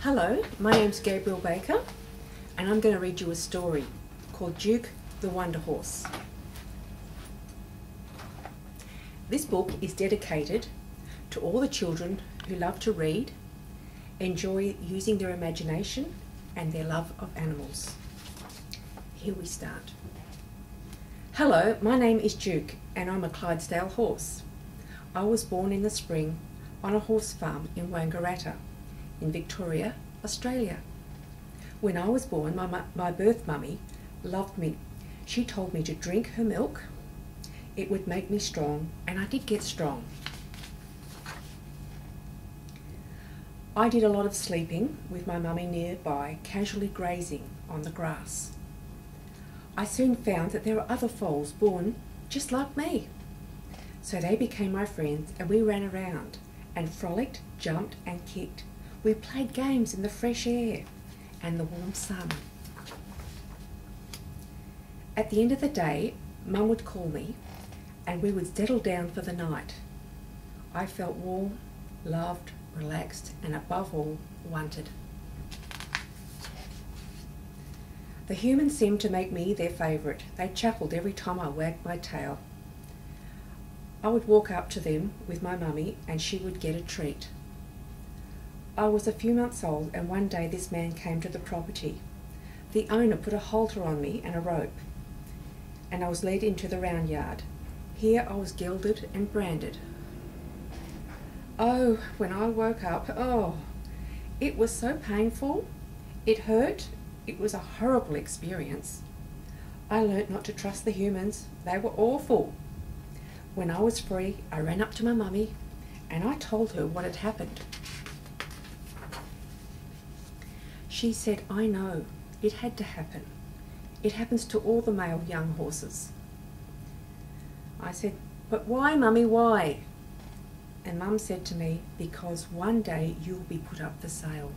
Hello, my name's Gabriel Baker, and I'm going to read you a story called Duke the Wonder Horse. This book is dedicated to all the children who love to read, enjoy using their imagination, and their love of animals. Here we start. Hello, my name is Duke, and I'm a Clydesdale horse. I was born in the spring on a horse farm in Wangaratta in Victoria, Australia. When I was born, my, my birth mummy loved me. She told me to drink her milk. It would make me strong, and I did get strong. I did a lot of sleeping with my mummy nearby, casually grazing on the grass. I soon found that there were other foals born just like me. So they became my friends, and we ran around and frolicked, jumped, and kicked. We played games in the fresh air and the warm sun. At the end of the day, Mum would call me and we would settle down for the night. I felt warm, loved, relaxed, and above all, wanted. The humans seemed to make me their favourite. They chuckled every time I wagged my tail. I would walk up to them with my mummy and she would get a treat. I was a few months old and one day this man came to the property. The owner put a halter on me and a rope and I was led into the round yard. Here I was gelded and branded. Oh, when I woke up, oh, it was so painful. It hurt. It was a horrible experience. I learnt not to trust the humans. They were awful. When I was free, I ran up to my mummy and I told her what had happened. She said, I know, it had to happen. It happens to all the male young horses. I said, but why, mummy, why? And mum said to me, because one day you'll be put up for sale.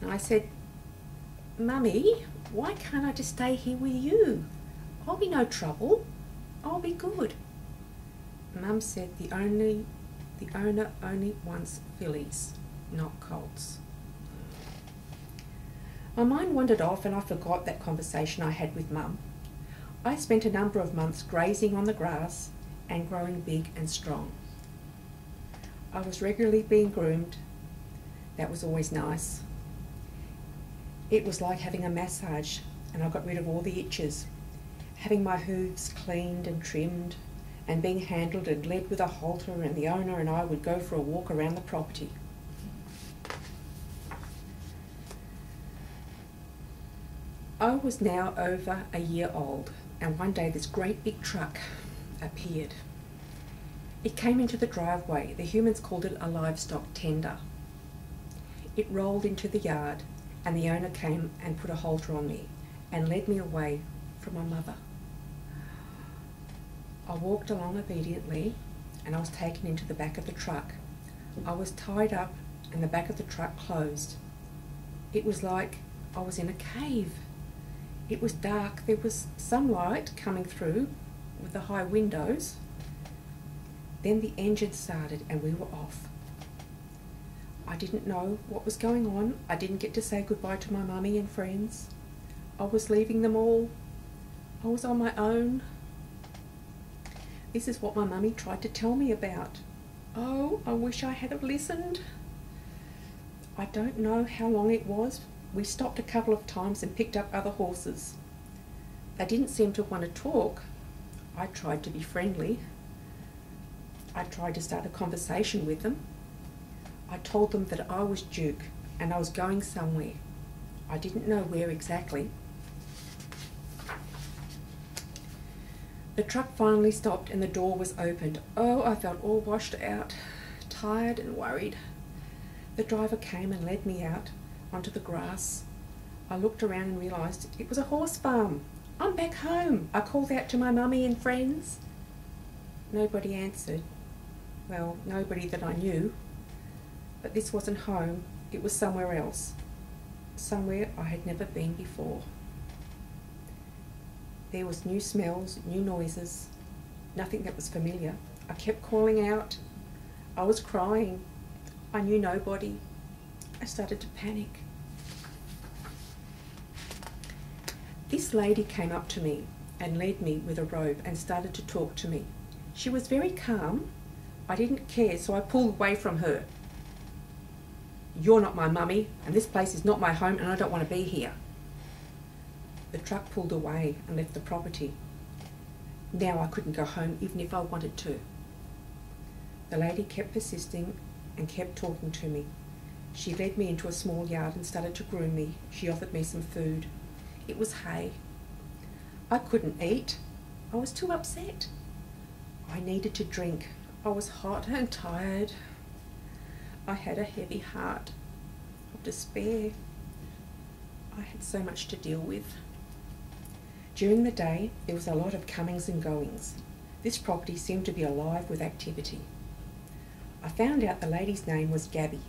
And I said, mummy, why can't I just stay here with you? I'll be no trouble. I'll be good. Mum said the only the owner only wants fillies, not colts. My mind wandered off and I forgot that conversation I had with Mum. I spent a number of months grazing on the grass and growing big and strong. I was regularly being groomed. That was always nice. It was like having a massage and I got rid of all the itches having my hooves cleaned and trimmed, and being handled and led with a halter, and the owner and I would go for a walk around the property. I was now over a year old, and one day this great big truck appeared. It came into the driveway. The humans called it a livestock tender. It rolled into the yard, and the owner came and put a halter on me and led me away from my mother. I walked along obediently and I was taken into the back of the truck. I was tied up and the back of the truck closed. It was like I was in a cave. It was dark. There was some light coming through with the high windows. Then the engine started and we were off. I didn't know what was going on. I didn't get to say goodbye to my mummy and friends. I was leaving them all. I was on my own. This is what my mummy tried to tell me about. Oh, I wish I had have listened. I don't know how long it was. We stopped a couple of times and picked up other horses. They didn't seem to want to talk. I tried to be friendly. I tried to start a conversation with them. I told them that I was Duke and I was going somewhere. I didn't know where exactly. The truck finally stopped and the door was opened. Oh, I felt all washed out, tired and worried. The driver came and led me out onto the grass. I looked around and realised it was a horse farm. I'm back home. I called out to my mummy and friends. Nobody answered. Well, nobody that I knew. But this wasn't home. It was somewhere else. Somewhere I had never been before. There was new smells, new noises, nothing that was familiar. I kept calling out. I was crying. I knew nobody. I started to panic. This lady came up to me and led me with a robe and started to talk to me. She was very calm. I didn't care, so I pulled away from her. You're not my mummy, and this place is not my home, and I don't want to be here. The truck pulled away and left the property. Now I couldn't go home even if I wanted to. The lady kept persisting and kept talking to me. She led me into a small yard and started to groom me. She offered me some food. It was hay. I couldn't eat. I was too upset. I needed to drink. I was hot and tired. I had a heavy heart of despair. I had so much to deal with. During the day, there was a lot of comings and goings. This property seemed to be alive with activity. I found out the lady's name was Gabby,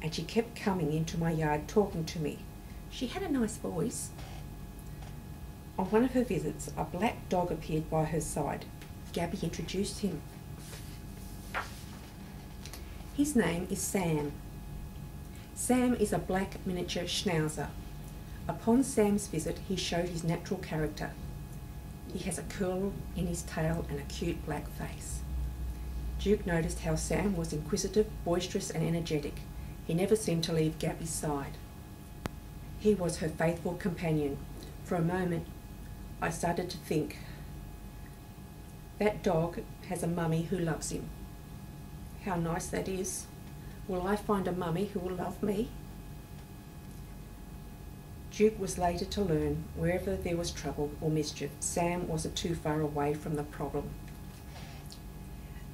and she kept coming into my yard talking to me. She had a nice voice. On one of her visits, a black dog appeared by her side. Gabby introduced him. His name is Sam. Sam is a black miniature schnauzer. Upon Sam's visit, he showed his natural character. He has a curl in his tail and a cute black face. Duke noticed how Sam was inquisitive, boisterous, and energetic. He never seemed to leave Gabby's side. He was her faithful companion. For a moment, I started to think that dog has a mummy who loves him. How nice that is. Will I find a mummy who will love me? Duke was later to learn wherever there was trouble or mischief, Sam wasn't too far away from the problem.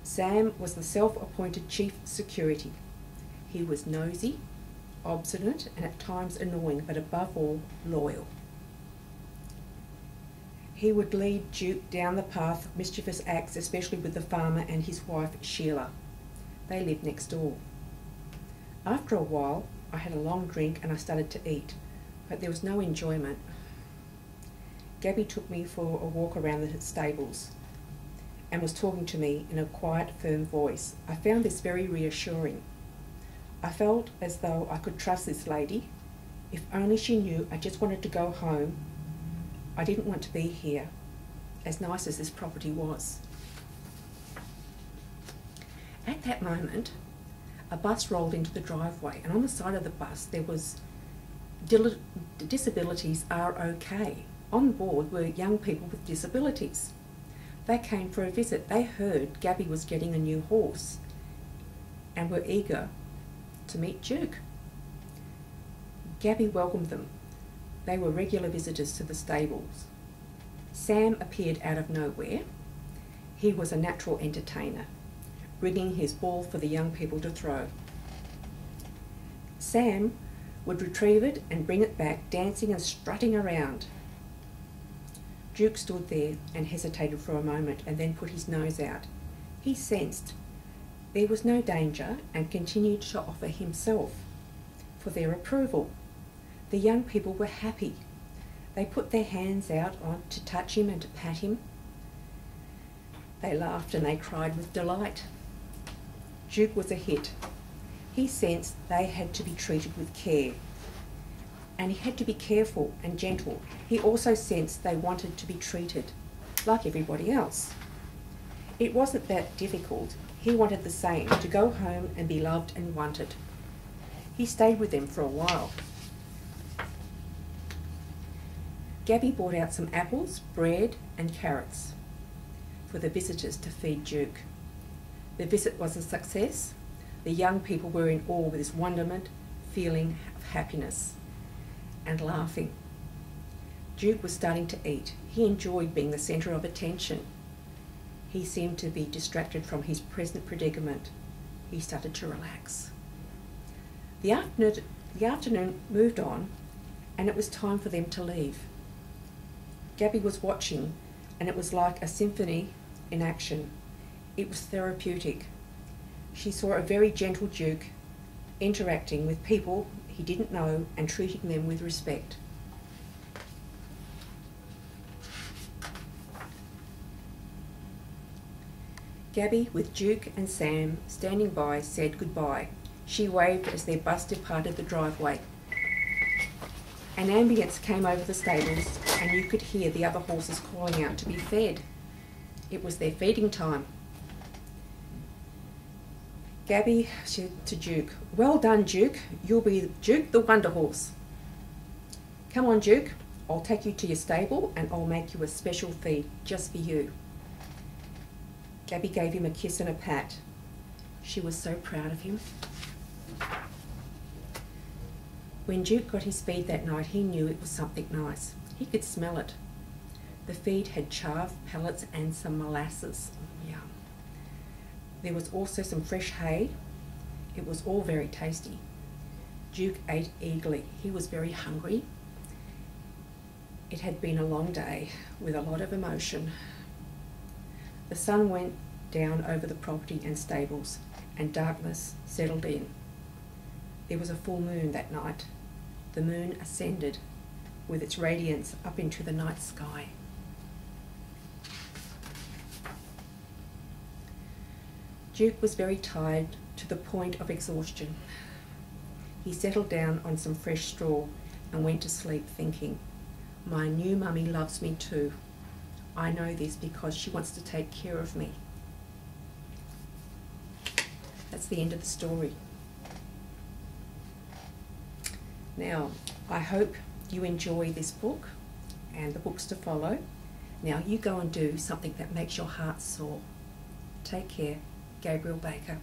Sam was the self appointed chief security. He was nosy, obstinate, and at times annoying, but above all, loyal. He would lead Duke down the path of mischievous acts, especially with the farmer and his wife Sheila. They lived next door. After a while, I had a long drink and I started to eat, but there was no enjoyment. Gabby took me for a walk around the stables and was talking to me in a quiet, firm voice. I found this very reassuring. I felt as though I could trust this lady. If only she knew I just wanted to go home I didn't want to be here, as nice as this property was. At that moment, a bus rolled into the driveway, and on the side of the bus there was disabilities are okay. On board were young people with disabilities. They came for a visit. They heard Gabby was getting a new horse and were eager to meet Duke. Gabby welcomed them they were regular visitors to the stables. Sam appeared out of nowhere. He was a natural entertainer, bringing his ball for the young people to throw. Sam would retrieve it and bring it back, dancing and strutting around. Duke stood there and hesitated for a moment and then put his nose out. He sensed there was no danger and continued to offer himself for their approval. The young people were happy. They put their hands out on to touch him and to pat him. They laughed and they cried with delight. Duke was a hit. He sensed they had to be treated with care. And he had to be careful and gentle. He also sensed they wanted to be treated like everybody else. It wasn't that difficult. He wanted the same to go home and be loved and wanted. He stayed with them for a while. Gabby brought out some apples, bread, and carrots for the visitors to feed Duke. The visit was a success. The young people were in awe with this wonderment, feeling of happiness, and laughing. Duke was starting to eat. He enjoyed being the centre of attention. He seemed to be distracted from his present predicament. He started to relax. The afternoon, the afternoon moved on, and it was time for them to leave. Gabby was watching, and it was like a symphony in action. It was therapeutic. She saw a very gentle Duke interacting with people he didn't know and treating them with respect. Gabby, with Duke and Sam standing by, said goodbye. She waved as their bus departed the driveway. An ambulance came over the stables, and you could hear the other horses calling out to be fed. It was their feeding time. Gabby said to Duke, Well done, Duke. You'll be Duke the Wonder Horse. Come on, Duke. I'll take you to your stable and I'll make you a special feed just for you. Gabby gave him a kiss and a pat. She was so proud of him. When Duke got his feed that night, he knew it was something nice. He could smell it. The feed had chaff, pellets, and some molasses. Yum. There was also some fresh hay. It was all very tasty. Duke ate eagerly. He was very hungry. It had been a long day with a lot of emotion. The sun went down over the property and stables, and darkness settled in. There was a full moon that night. The moon ascended with its radiance up into the night sky. Duke was very tired to the point of exhaustion. He settled down on some fresh straw and went to sleep thinking, My new mummy loves me too. I know this because she wants to take care of me. That's the end of the story. Now, I hope you enjoy this book and the books to follow. Now, you go and do something that makes your heart soar. Take care. Gabriel Baker.